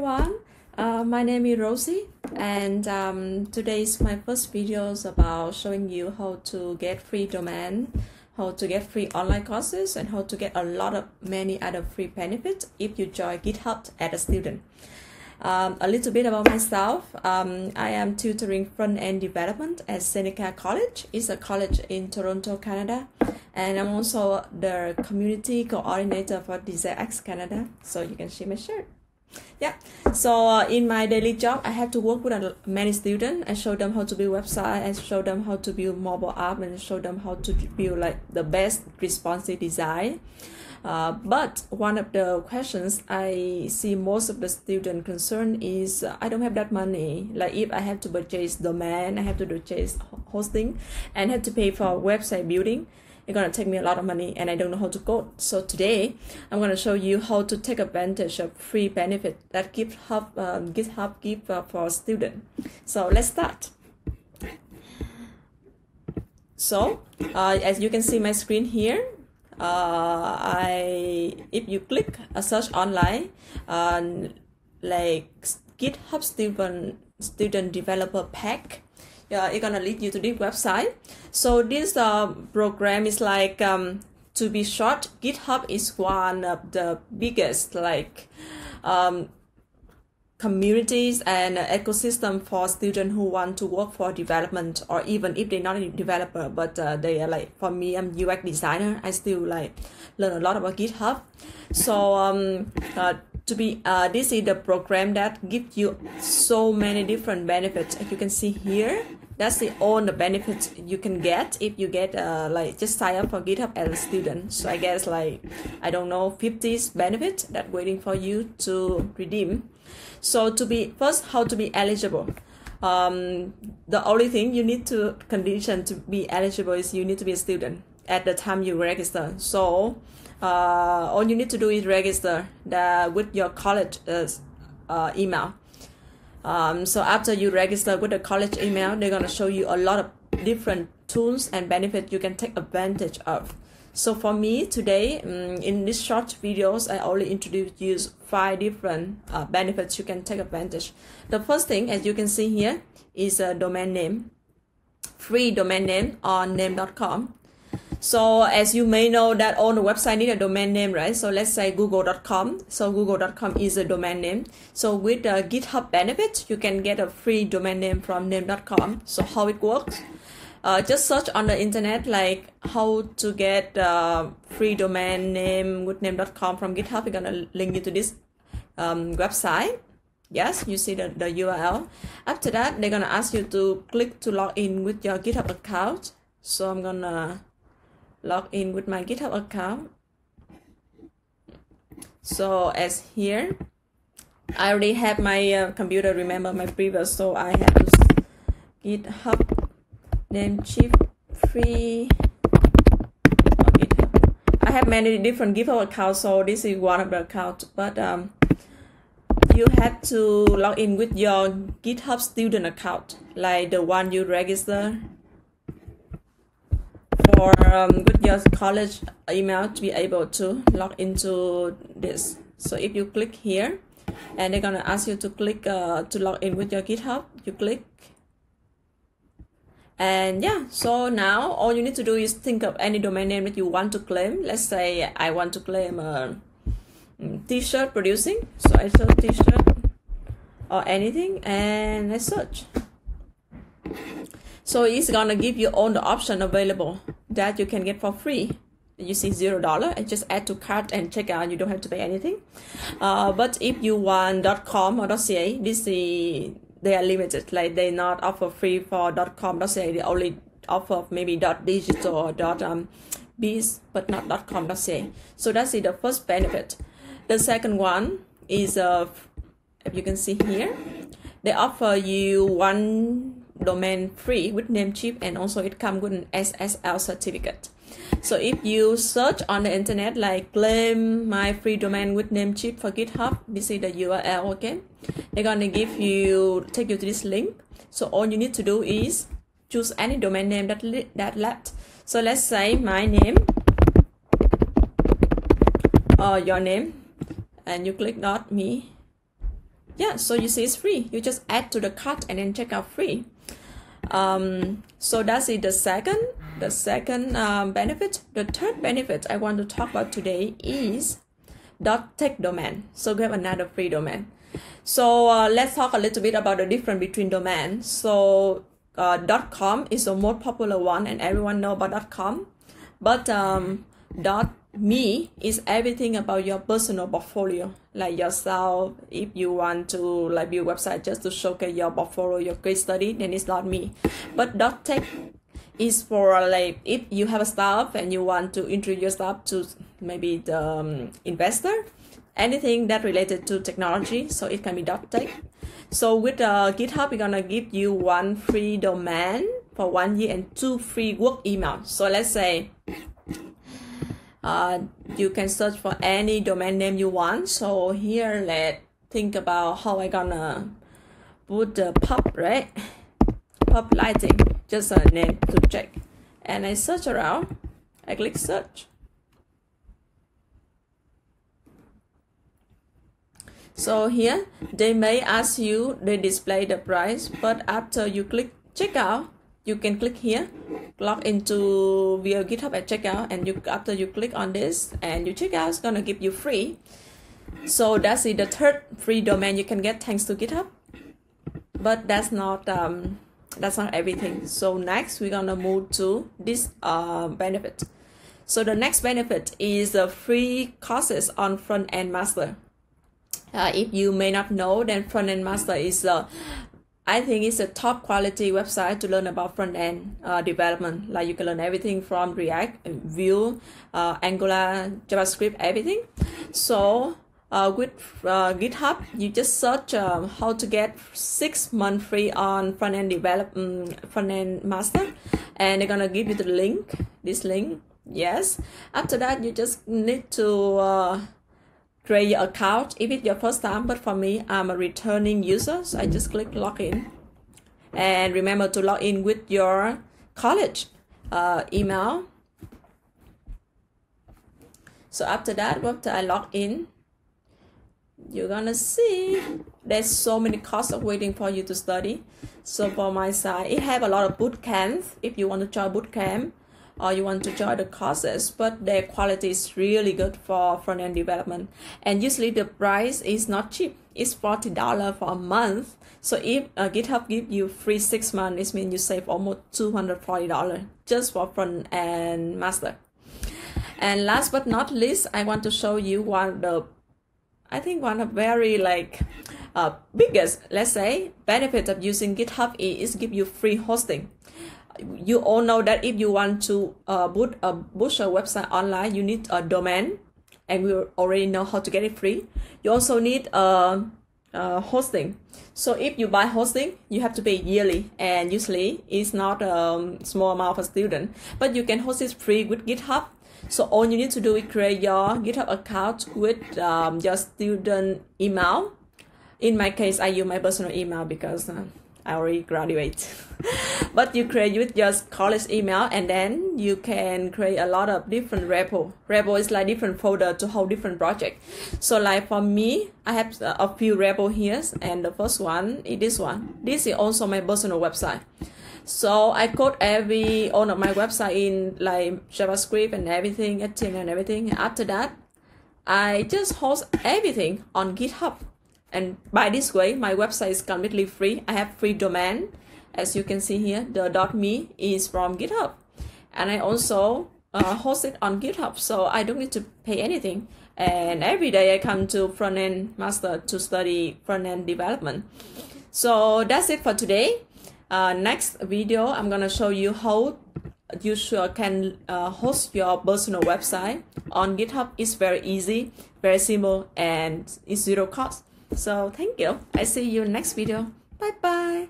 everyone. Uh, my name is Rosie, and um, today is my first videos about showing you how to get free domain, how to get free online courses, and how to get a lot of many other free benefits if you join GitHub as a student. Um, a little bit about myself. Um, I am tutoring front-end development at Seneca College. It's a college in Toronto, Canada. And I'm also the community coordinator for DesignX Canada. So you can see my shirt. Yeah. So uh, in my daily job, I have to work with many students. I show them how to build website. I show them how to build mobile app and show them how to build like the best responsive design. Uh, but one of the questions I see most of the student concern is uh, I don't have that money. Like if I have to purchase domain, I have to purchase hosting, and have to pay for website building. It's gonna take me a lot of money, and I don't know how to code. So today, I'm gonna show you how to take advantage of free benefit that GitHub um, GitHub give uh, for student. So let's start. So uh, as you can see my screen here, uh, I if you click a search online, uh, like GitHub student student developer pack, yeah, it's gonna lead you to this website. So this uh, program is like um, to be short, GitHub is one of the biggest like um, communities and ecosystem for students who want to work for development or even if they're not a developer but uh, they are like for me i'm ux designer i still like learn a lot about github so um, uh, to be uh, this is the program that gives you so many different benefits. As you can see here that's the all the benefits you can get if you get uh, like just sign up for github as a student. So i guess like i don't know 50 benefits that waiting for you to redeem. So to be first, how to be eligible. Um, the only thing you need to condition to be eligible is you need to be a student at the time you register. So uh, all you need to do is register the, with your college uh, uh, email. Um, so after you register with the college email, they're gonna show you a lot of different tools and benefits you can take advantage of. So for me today, um, in this short videos, I only introduce you five different uh, benefits you can take advantage. The first thing, as you can see here, is a domain name, free domain name on name.com. So as you may know that all the website need a domain name, right? So let's say google.com. So google.com is a domain name. So with the GitHub benefit, you can get a free domain name from name.com. So how it works? uh, just search on the internet like how to get uh, free domain name with name.com from github we're gonna link you to this um, website yes you see the, the url after that they're gonna ask you to click to log in with your github account so i'm gonna log in with my github account so as here i already have my uh, computer remember my previous so i have to github Namecheap free okay. I have many different GitHub accounts so this is one of the accounts but um, you have to log in with your GitHub student account like the one you register for um, college email to be able to log into this. So if you click here and they're gonna ask you to click uh, to log in with your GitHub you click. And yeah so now all you need to do is think of any domain name that you want to claim. Let's say i want to claim a mm, t-shirt producing. So i search t-shirt or anything and i search. So it's gonna give you all the option available that you can get for free. You see zero dollar and just add to cart and check out. You don't have to pay anything. Uh, but if you want .com or .ca this is they are limited. Like they not offer free for .com.ca they only offer maybe .digital or .um biz but not .com.ca so that's the first benefit. The second one is uh if you can see here they offer you one domain free with Namecheap and also it comes with an SSL certificate so if you search on the internet like claim my free domain with Namecheap for GitHub, this is the URL, okay? They're gonna give you, take you to this link. So all you need to do is choose any domain name that, that left. So let's say my name or your name and you click dot me yeah so you see it's free you just add to the cart and then check out free um, so that's it. The second the second um, benefit the third benefit i want to talk about today is dot tech domain. So we have another free domain. So uh, let's talk a little bit about the difference between domains so uh, .com is the most popular one and everyone know about dot .com. But um, dot me is everything about your personal portfolio like yourself if you want to like build website just to showcase your portfolio your case study then it's not me. But dot tech is for like if you have a startup and you want to introduce your startup to maybe the um, investor anything that related to technology so it can be dot tech. So with uh, github we're gonna give you one free domain for one year and two free work email. So let's say uh, you can search for any domain name you want. So here let's think about how I gonna put the pop right? Pop lighting just a name to check. And I search around. I click search. So here they may ask you they display the price but after you click checkout you can click here log into via github at checkout and you after you click on this and you check out it's gonna give you free. So that's the third free domain you can get thanks to github. But that's not um, that's not everything. So next we're gonna move to this uh, benefit. So the next benefit is the free courses on front end master. Uh, if you may not know then front end master is a I think it's a top quality website to learn about front end uh, development. Like you can learn everything from React, Vue, uh, Angular, JavaScript, everything. So uh, with uh, GitHub, you just search uh, how to get six month free on front end development, um, front end master, and they're gonna give you the link. This link, yes. After that, you just need to uh, create your account. If it's your first time but for me i'm a returning user so i just click login. And remember to log in with your college uh, email. So after that after i log in you're gonna see there's so many courses waiting for you to study. So for my side it have a lot of boot camps if you want to join boot camp or you want to join the courses but their quality is really good for front end development. And usually the price is not cheap. It's $40 for a month. So if uh, github give you free six months it means you save almost $240 just for front end master. And last but not least i want to show you one of the i think one of very like uh, biggest let's say benefit of using github is give you free hosting you all know that if you want to uh, put a push a website online, you need a domain, and we already know how to get it free. You also need a, uh, uh, hosting. So if you buy hosting, you have to pay yearly, and usually it's not a um, small amount for student. But you can host it free with GitHub. So all you need to do is create your GitHub account with um, your student email. In my case, I use my personal email because uh, I already graduate. but you create with just college email and then you can create a lot of different repo. Repo is like different folder to hold different project. So like for me, I have a few repo here and the first one is this one. This is also my personal website. So I code every on my website in like JavaScript and everything, HTML and everything. After that, I just host everything on GitHub and by this way my website is completely free. I have free domain. As you can see here the .me is from github. And i also uh, host it on github so i don't need to pay anything. And every day i come to front end master to study front end development. So that's it for today. Uh, next video i'm gonna show you how you sure can uh, host your personal website on github. It's very easy very simple and it's zero cost so thank you. I see you next video. Bye bye.